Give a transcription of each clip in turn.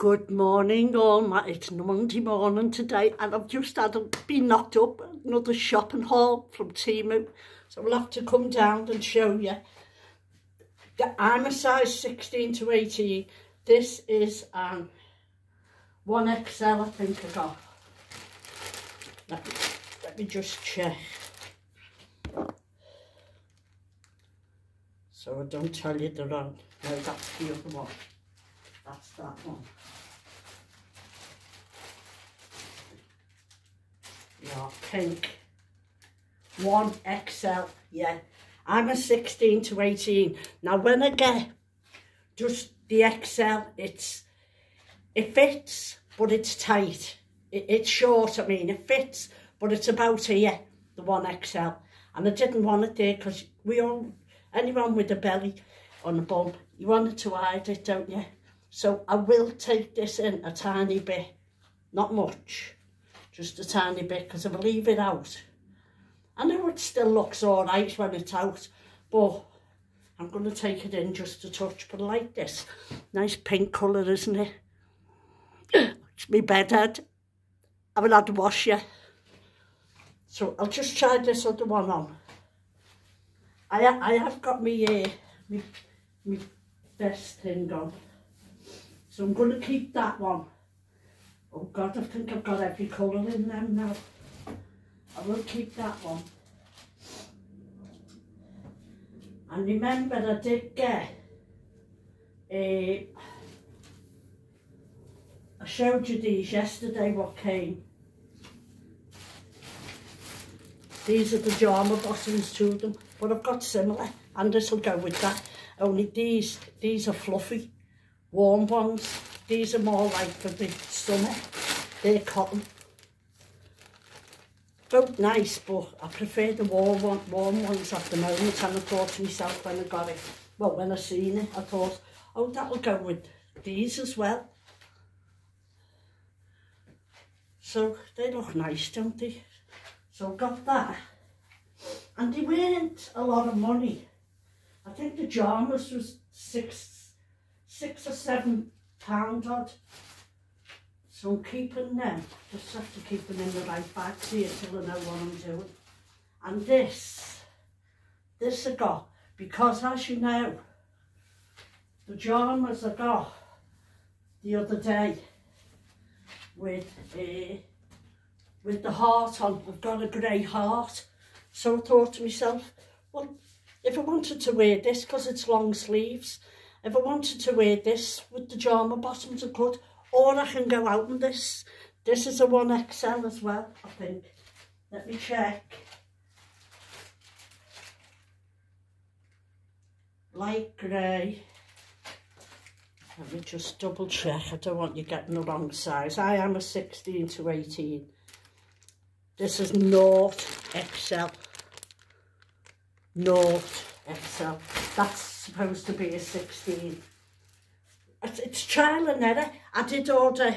Good morning all, my, it's Monday morning today and I've just had a, been knocked up another shopping haul from Temu so I'll have to come down and show you. I'm a size 16 to 18, this is um, 1XL I think I got. Let me, let me just check. So I don't tell you the wrong, no that's the other one. That's that one. Pink. 1XL, yeah. I'm a 16 to 18. Now when I get just the XL, it's it fits, but it's tight. It, it's short, I mean, it fits, but it's about here, the 1XL. And I didn't want it there because we all, anyone with a belly on a bum, you wanted to hide it, don't you? So I will take this in a tiny bit, not much, just a tiny bit, because I leave it out, I know it still looks all right when it's out, but I'm going to take it in just a touch, but I like this. Nice pink colour, isn't it? it's my bedhead. I will have to wash you. So I'll just try this other one on. I, I have got my, uh, me, me vest thing on. So I'm going to keep that one. Oh God, I think I've got every colour in them now. I will keep that one. And remember, I did get a... I showed you these yesterday, what came. These are the pajama bottoms to them, but I've got similar, and this will go with that. Only these, these are fluffy warm ones. These are more like for the summer. They're cotton. Both nice, but I prefer the warm, one, warm ones at the moment. And I thought to myself when I got it, well, when I seen it, I thought, oh, that'll go with these as well. So they look nice, don't they? So got that. And they weren't a lot of money. I think the Jarmus was six six or seven pound odd. So I'm keeping them, just have to keep them in the right bag here till I know what I'm doing. And this, this I got, because as you know, the jammers I got the other day with uh, with the heart on, I've got a grey heart. So I thought to myself, well, if I wanted to wear this because it's long sleeves, if I wanted to wear this with the jama bottoms, I could. Or I can go out in this. This is a 1XL as well, I think. Let me check. Light grey. Let me just double check. I don't want you getting the wrong size. I am a 16 to 18. This is Naught XL. Naught XL. That's supposed to be a 16. it's trial and error. I did order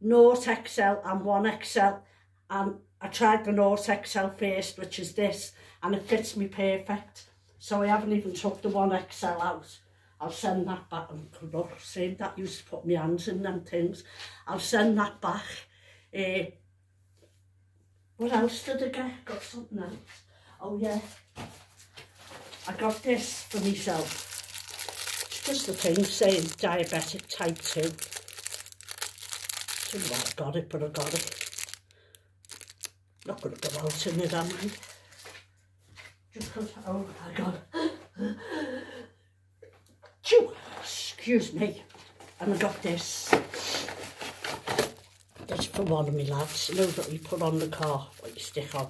Note XL and one Excel and I tried the Note XL first, which is this, and it fits me perfect. So I haven't even took the one Excel out. I'll send that back. I'm not same that used to put my hands in them things. I'll send that back. Uh, what else did I get? Got something else. Oh yeah. I got this for myself. Just the thing saying diabetic type 2. I don't know why I got it, but I got it. Not going to go out in it, am I? Just because, oh my God. Excuse me. And I got this. This for one of my lads. You know that we put on the car, what you stick on.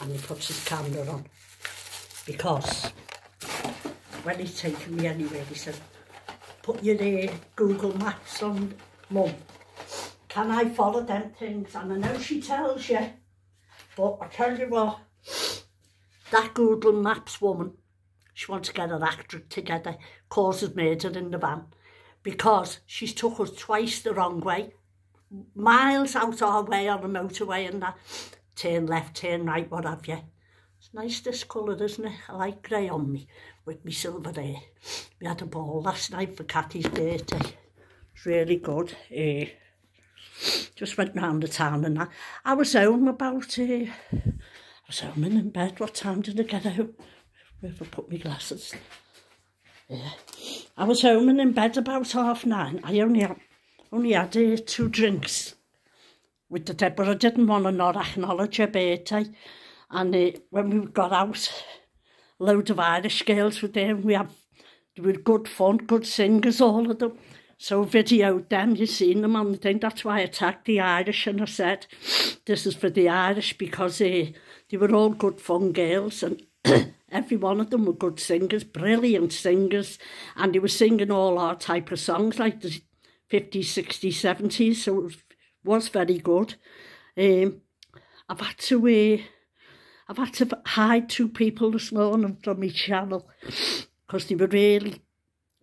And he puts his camera on because when he's taken me anywhere, he said, put your uh, Google Maps on, Mum. Can I follow them things? And I know she tells you, but I tell you what, that Google Maps woman, she wants to get her actor together, causes murder in the van, because she's took us twice the wrong way, miles out our way on the motorway and that, turn left, turn right, what have you. It's nice this colour, isn't it? I like grey on me with me silver hair. We had a ball last night for Cathy's birthday. It's really good. Uh, just went round the town and I, I was home about, uh, I was home and in bed. What time did I get home? Where I put my glasses? Yeah. I was home and in bed about half nine. I only had, only had uh, two drinks with the dead, but I didn't want to not acknowledge her birthday. And uh, when we got out, loads of Irish girls were there. We had, they were good fun, good singers, all of them. So videoed them, you seen them on the thing. That's why I tagged the Irish and I said, this is for the Irish because uh, they were all good fun girls and every one of them were good singers, brilliant singers. And they were singing all our type of songs like the 50s, 60s, 70s. So it was, was very good. Um, I've had to... Uh, I've had to hide two people this morning from my channel because they were really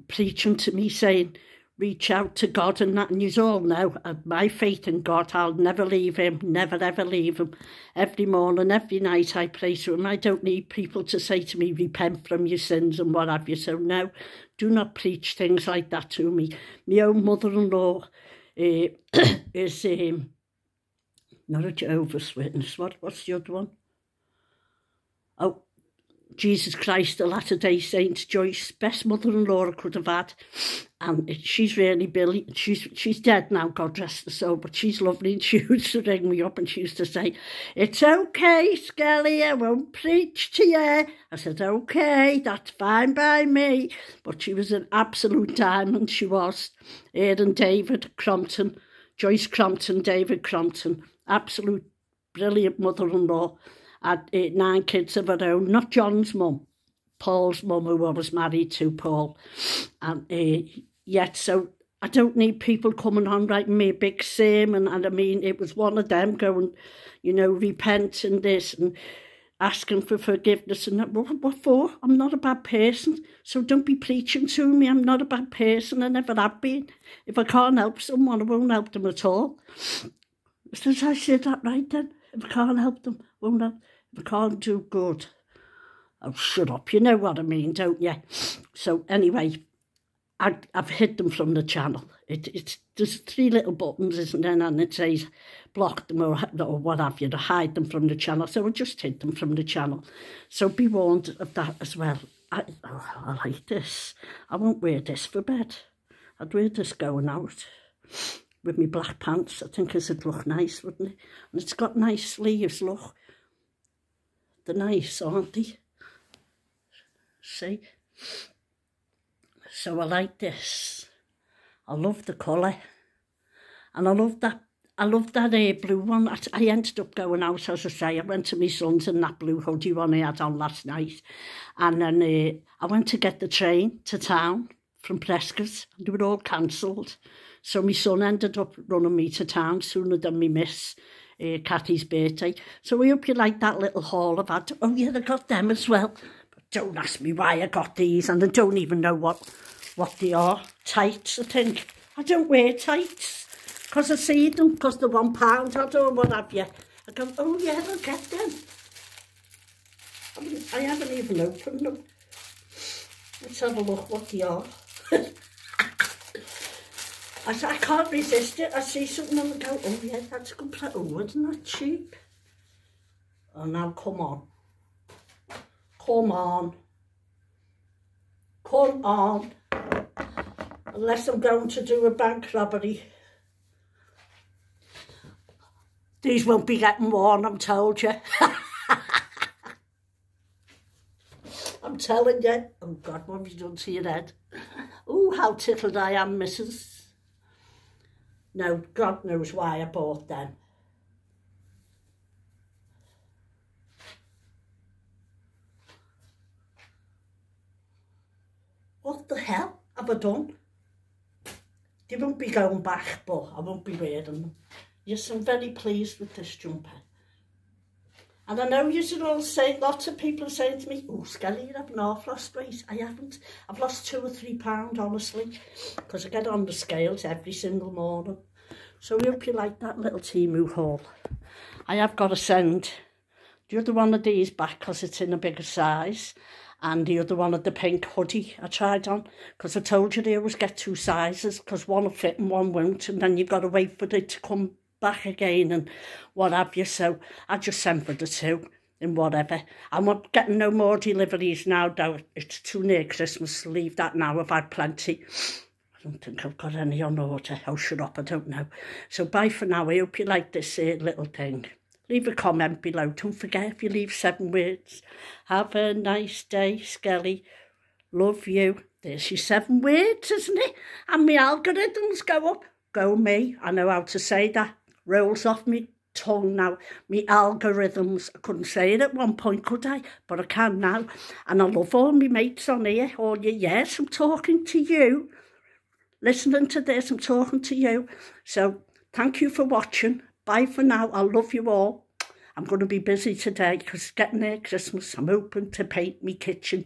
preaching to me saying, reach out to God and that. And you all know, my faith in God, I'll never leave him, never ever leave him. Every morning, every night I pray to him. I don't need people to say to me, repent from your sins and what have you. So no, do not preach things like that to me. My own mother-in-law uh, is um, not a Jehovah's Witness. What, what's the other one? Oh, Jesus Christ, the Latter-day Saints, Joyce, best mother-in-law I could have had. And she's really Billy. She's she's dead now, God rest her soul, but she's lovely. And she used to ring me up and she used to say, It's okay, Skelly, I won't preach to you. I said, Okay, that's fine by me. But she was an absolute diamond, she was. Aaron David Crompton, Joyce Crompton, David Crompton, absolute brilliant mother-in-law had nine kids of her own, not John's mum, Paul's mum who was married to, Paul. And uh, yet, so I don't need people coming on writing me a big sermon. And I mean, it was one of them going, you know, repent and this and asking for forgiveness and that. What, what for? I'm not a bad person. So don't be preaching to me. I'm not a bad person. I never have been. If I can't help someone, I won't help them at all. Does I say that right then? If I can't help them, won't help I can't do good. Oh, shut up. You know what I mean, don't you? So anyway, I, I've hid them from the channel. It, it's There's three little buttons, isn't there? And it says block them or, or what have you, to hide them from the channel. So I just hid them from the channel. So be warned of that as well. I, oh, I like this. I won't wear this for bed. I'd wear this going out with my black pants. I think it'd look nice, wouldn't it? And it's got nice sleeves, look. the nice, aren't they? See? So I like this. I love the colour. And I love that I love that uh, blue one. I, I ended up going out, as I say. I went to my son's in that blue hoodie one he had on last night. And then uh, I went to get the train to town from Prescott. And they were all cancelled. So my son ended up running me to town sooner than me miss. Uh, Kathy's birthday. So we hope you like that little haul I've had. Oh yeah, I got them as well. But don't ask me why I got these and I don't even know what, what they are. Tights, I think. I don't wear tights because I see them because they're one pound I don't what have you. I go, oh yeah, I'll get them. I haven't even opened them. Let's have a look what they are. I, I can't resist it. I see something and I go, oh yeah, that's a good. Oh, isn't that cheap? Oh, now come on. Come on. Come on. Unless I'm going to do a bank robbery. These won't be getting worn, I'm told you. I'm telling you. Oh God, what have you done to your head? Oh, how tickled I am, Mrs. No, God knows why I bought them. What the hell have I done? They won't be going back, but I won't be wearing them. Yes, I'm very pleased with this jumper. And I know you should all say, lots of people are saying to me, oh, Skelly, you haven't half lost weight. I haven't. I've lost two or three pound, honestly, because I get on the scales every single morning. So we hope you like that little Temu haul. I have got to send the other one of these back because it's in a bigger size. and the other one of the pink hoodie I tried on because I told you they always get two sizes because one will fit and one won't and then you've got to wait for it to come back again and what have you so I just sent for the two and whatever. I'm not getting no more deliveries now though it's too near Christmas leave that now I've had plenty I don't think I've got any on order. I'll shut up, I don't know. So bye for now. I hope you like this uh, little thing. Leave a comment below. Don't forget if you leave seven words. Have a nice day, Skelly. Love you. There's your seven words, isn't it? And my algorithms go up. Go me. I know how to say that. Rolls off me tongue now. Me algorithms. I couldn't say it at one point, could I? But I can now. And I love all my mates on here. All you, yes, I'm talking to you. Listening to this, I'm talking to you. So, thank you for watching. Bye for now. I love you all. I'm going to be busy today because getting near Christmas. I'm hoping to paint me kitchen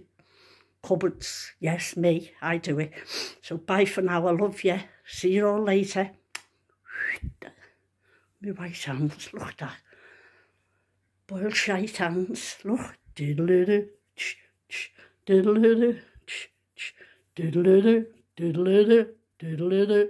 cupboards. Yes, me. I do it. So bye for now. I love you. See you all later. My white hands. Look at that. Boiled shite hands. Look. Diddle-diddle. Diddle-diddle. Diddle-diddle. Diddle-diddle. Diddle-diddle.